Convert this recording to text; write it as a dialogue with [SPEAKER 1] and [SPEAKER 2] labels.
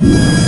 [SPEAKER 1] you